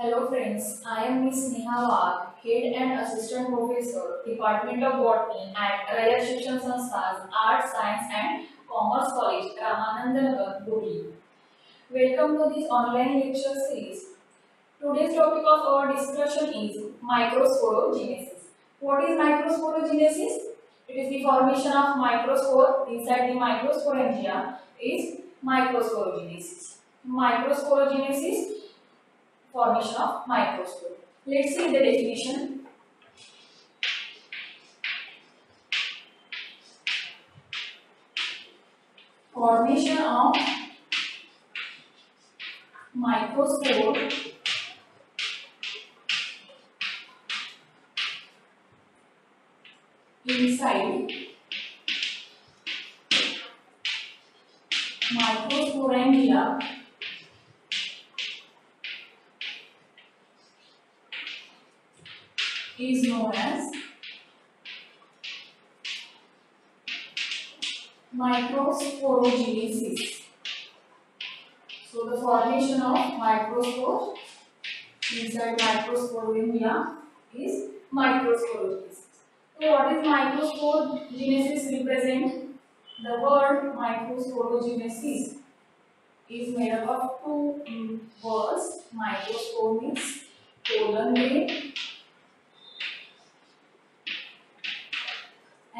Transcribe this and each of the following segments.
Hello friends, I am Miss Sneha Wagh, Head and Assistant Professor, Department of Botany at Rayat Shikshan Sanstha's Arts, Science and Commerce College, Ramanandanagar, Doli. Welcome to this online lecture series. Today's topic of our discussion is microsporogenesis. What is microsporogenesis? It is the formation of microspore inside the microsporangia is microsporogenesis. Microsporogenesis formation of microspore. Let's see the definition. Formation of microspore inside microsporangia is known as microsporogenesis. So the formation of microspore inside microsporangia is microsporogenesis. So what is microsporogenesis represent? The word microsporogenesis is made up of two words. Microspore means pollen grain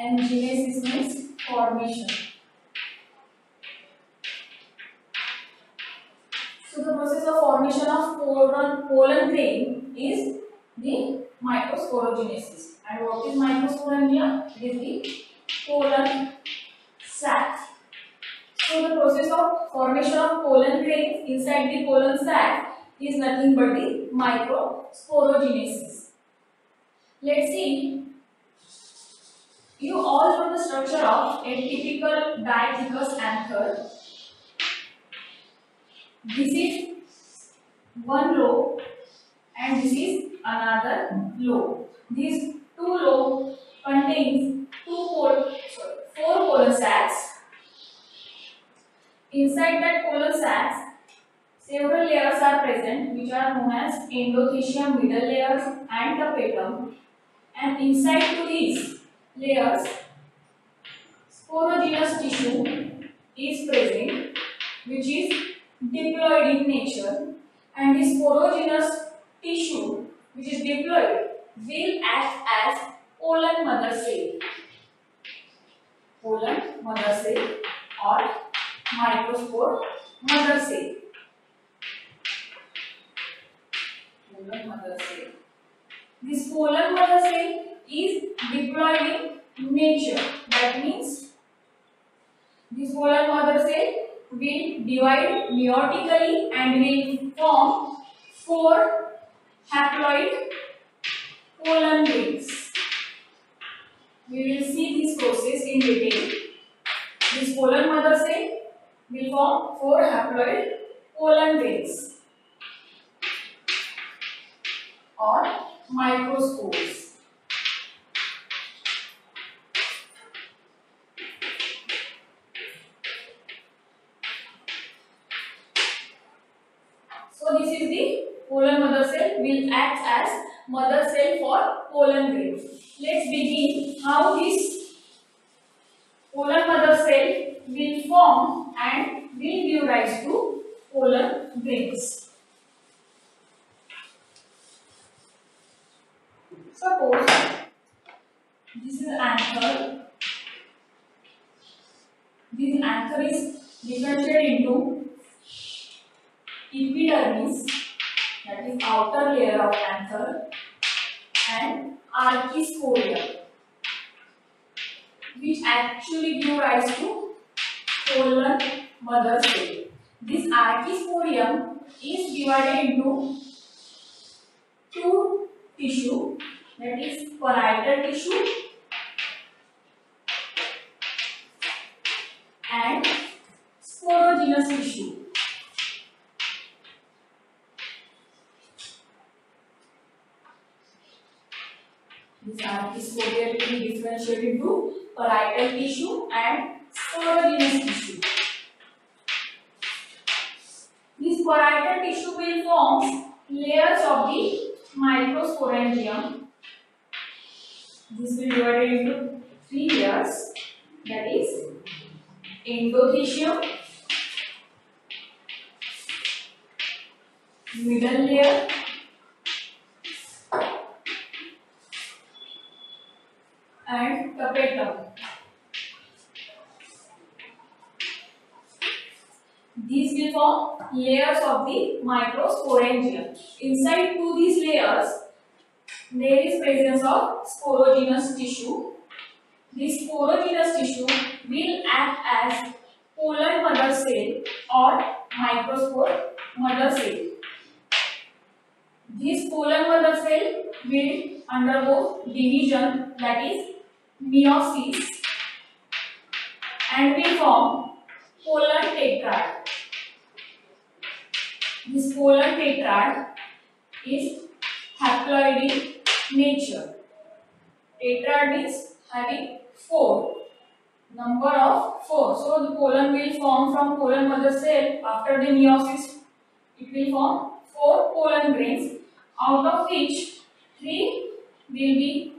and genesis means formation. So the process of formation of pollen, pollen grain is the microsporogenesis. And what is microsporangia? It is the pollen sac. So the process of formation of pollen grains inside the pollen sac is nothing but the microsporogenesis. Let's see you all know the structure of a typical diathecous anther. This is one lobe and this is another lobe. These two lobe contains two pol sorry, four pollen sacs. Inside that pollen sacs, several layers are present which are known as endothecium middle layers and tapetum. And inside to these layers sporogenous tissue is present which is diploid in nature and this sporogenous tissue which is diploid will act as pollen mother cell pollen mother cell or microspore mother cell pollen mother cell this pollen mother cell is diploid in nature. That means this pollen mother cell will divide meiotically and will form four haploid pollen grains. We will see this process in detail. This pollen mother cell will form four haploid pollen grains or microspores. Pollen grains. Let's begin how this pollen mother cell will form and will give rise to pollen grains. Suppose this is anther. This anther is differentiated into epidermis that is outer layer of anther and archisporia which actually give rise to pollen mother cell. This archisporium is divided into two tissue that is parietal tissue and sporogenous tissue. Will be differentiated into parietal tissue and sporogenous tissue. This parietal tissue will form layers of the microsporangium. This will divided into three layers. That is endothecium, middle layer, and tapetum. These form layers of the microsporangium. Inside to these layers, there is presence of sporogenous tissue. This sporogenous tissue will act as pollen mother cell or microspore mother cell. This pollen mother cell will undergo division that is meiosis and will form pollen tetrad. This pollen tetrad is haploid in nature. Tetrad means having four. Number of four. So the pollen will form from pollen mother cell after the meiosis. It will form four pollen grains out of which three will be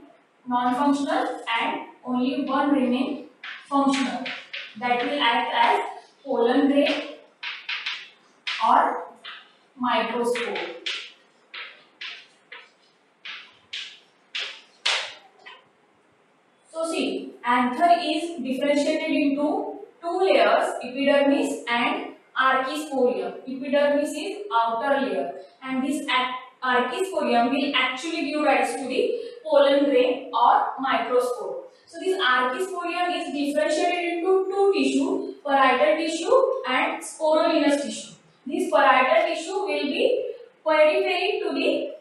non-functional and only one remain functional. That will act as pollen grain microspore. So see, anther is differentiated into two layers, epidermis and archisporium. Epidermis is outer layer and this archisporium will actually give rise to the pollen grain or microscope. So this archisporium is differentiated into two tissue, parietal tissue and sporogenous tissue. This parietal tissue will be periphery to the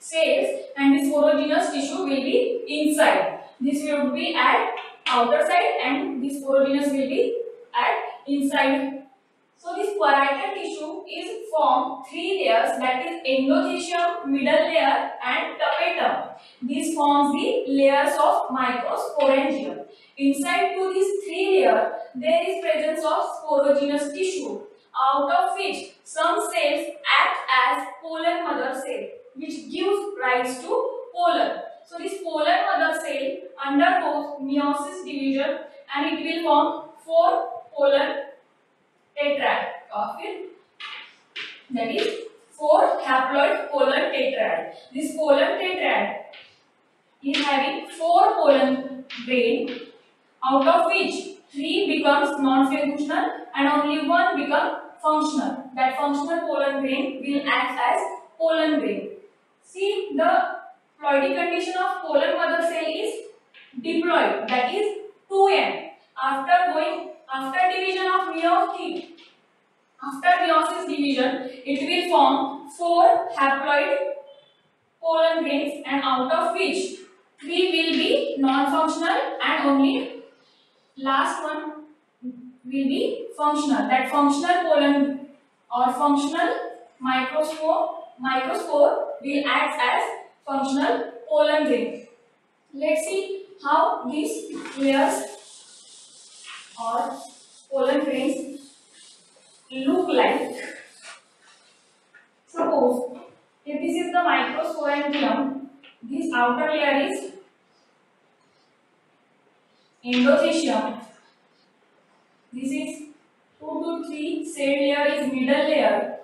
cells and this sporogenous tissue will be inside. This will be at outer side and this sporogenous will be at inside. So this parietal tissue is formed three layers that is endothecium, middle layer and tapetum. This forms the layers of microsporangium. Inside to these three layers there is presence of sporogenous tissue out of which some cells act as pollen mother cell which gives rise to pollen. So this pollen mother cell undergoes meiosis division and it will form four pollen tetrad that is four haploid pollen tetrad. This pollen tetrad is having four pollen grain out of which three becomes non-functional and only one becomes functional. That functional pollen grain will act as pollen grain. See the ploidy condition of pollen mother cell is diploid that is 2n. After going after division of meiosis after meiosis division it will form four haploid pollen grains and out of which three will be non-functional and only last one will be functional. That functional pollen or functional microscope, microspore will act as functional pollen grain. Let's see how these layers or pollen grains look like. Suppose if this is the microscope microsporangium, this outer layer is endothecium. This is 2 to 3 cell layer is middle layer.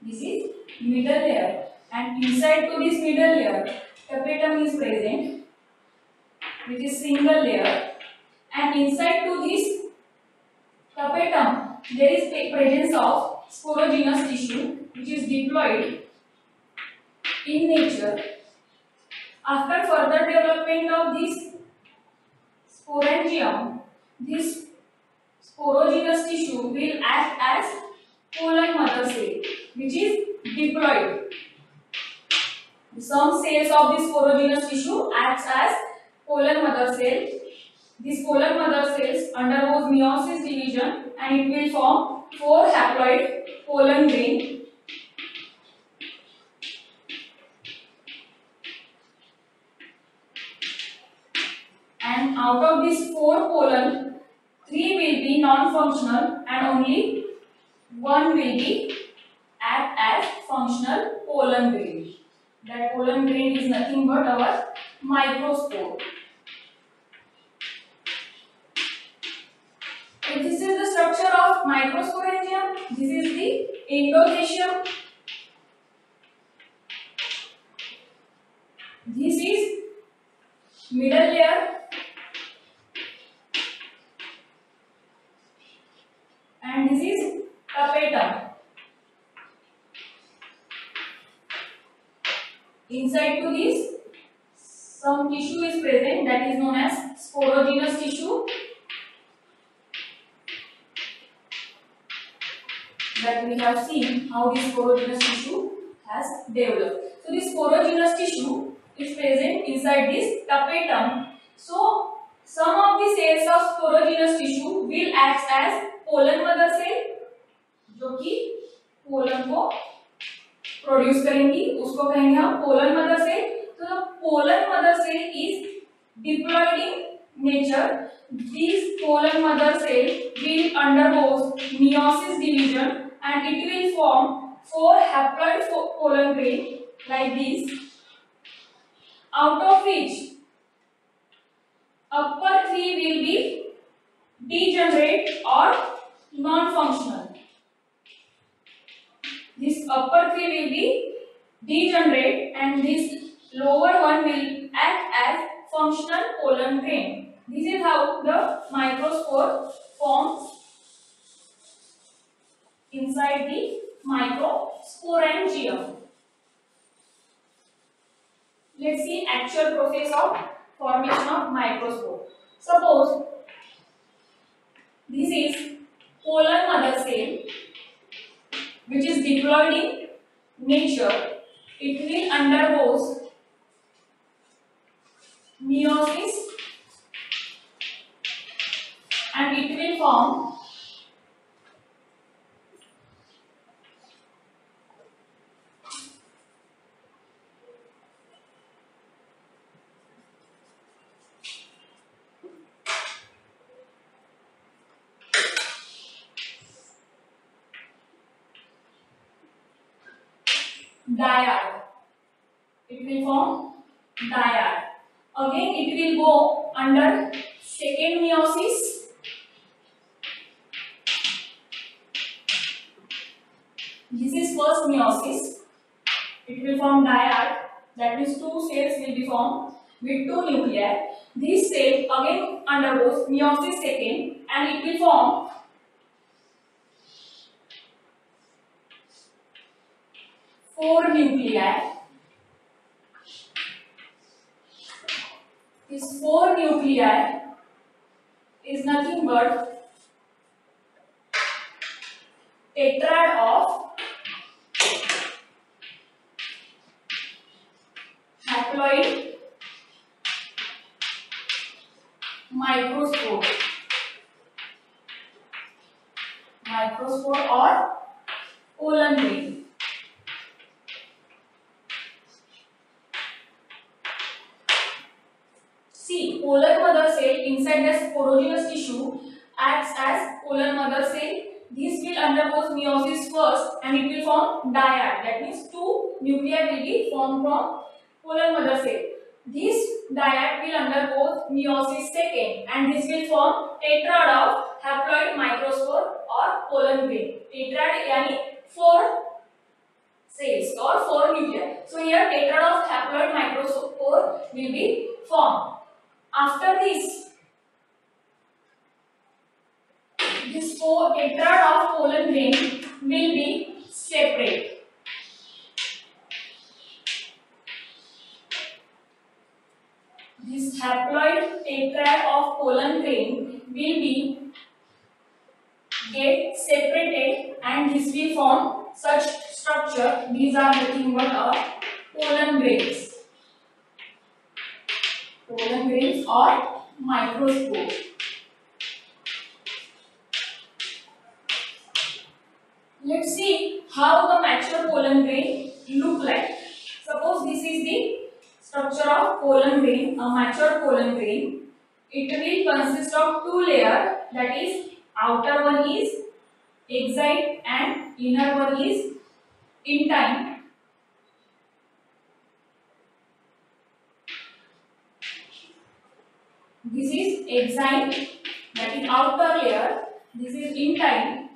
This is middle layer. And inside to this middle layer tapetum is present which is single layer. And inside to this tapetum there is presence of sporogenous tissue which is diploid in nature. After further development of this sporangium, this sporogenous tissue will act as pollen mother cell, which is diploid. Some cells of this sporogenous tissue acts as pollen mother cell. This pollen mother cells undergoes meiosis division and it will form four haploid pollen grain and out of these four pollen, three will be non-functional and only one will be act as functional pollen grain. That pollen grain is nothing but our microspore. And this is the structure of microsporangium. This is the endothecium. This is middle layer and this is tapetum. Inside to this, some tissue is present that is known as sporogenous tissue we have seen how this sporogenous tissue has developed. So this sporogenous tissue is present inside this tapetum. So some of the cells of sporogenous tissue will act as pollen mother cell जो कि pollen को produce करेंगी उसको कहेंगे हम pollen mother cell तो the pollen mother cell is deployed in nature these pollen mother cell will undergo meiosis division and it will form four haploid pollen grain like this out of which upper three will be degenerate or non-functional this upper three will be degenerate and this lower one will act as functional pollen grain. This is how the microspore forms the microsporangium. Let's see actual process of formation of microspore. Suppose this is pollen mother cell which is diploid in nature, it will undergoes meiosis and it will form dyad. It will form dyad. Again, it will go under second meiosis. This is first meiosis. It will form dyad. That means two cells will be formed with two nuclei. This cell again undergoes meiosis second and it will form four nuclei. This four nuclei is nothing but tetrad of haploid microspore. Microspore or pollen grain. Nuclei will be formed from pollen mother cell. This dyad will undergo meiosis second and this will form tetrad of haploid microspore or pollen grain. Tetrad yani four cells or four nuclei. So here tetrad of haploid microspore will be formed. After this, this four tetrad of pollen grain will be separate. This haploid tetrad of pollen grain will be get separated and this will form such structure. These are nothing but our pollen grains. Pollen grains or microspore. Let's see how the mature pollen grain look like. Suppose this is the structure of pollen grain, a mature pollen grain. it will consist of two layer that is outer one is exine and inner one is intine. This is exine that is outer layer. This is intine.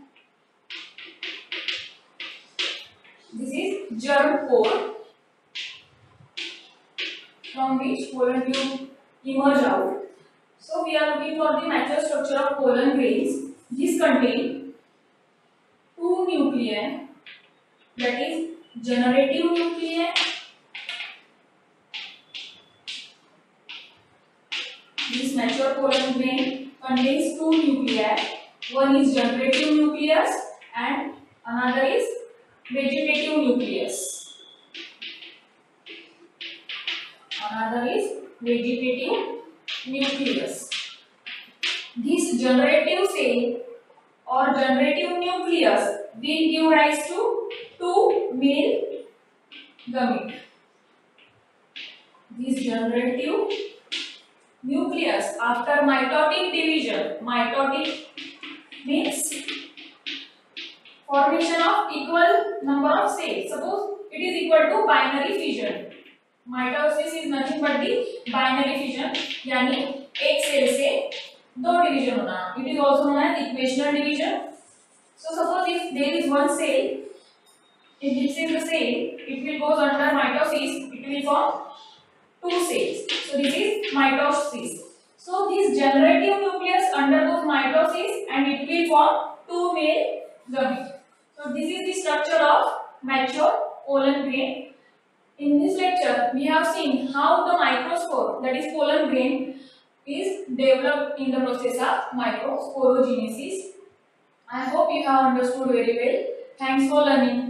This is germ pore from which pollen tube emerge out. So we are looking for the mature structure of pollen grains. These contain two nuclei that is generative nuclei this mature pollen grain contains two nuclei one is generative nucleus and another is vegetative nucleus another is vegetative nucleus this generative cell or generative nucleus will give rise to two male gamete. This generative nucleus after mitotic division, mitotic means formation of equal number of cells. Suppose it is equal to binary fission. Mitosis is nothing but the binary fission यानी एक cell से दो division होना it is also known as equational division so suppose if there is one cell if this is the cell it will goes under mitosis it will form two cells so this is mitosis so this generative nucleus undergoes mitosis and it will form two male gametes so this is the structure of mature pollen grain in this lecture we have seen how the microspore that is pollen grain is developed in the process of microsporogenesis. I hope you have understood very well. Thanks for learning.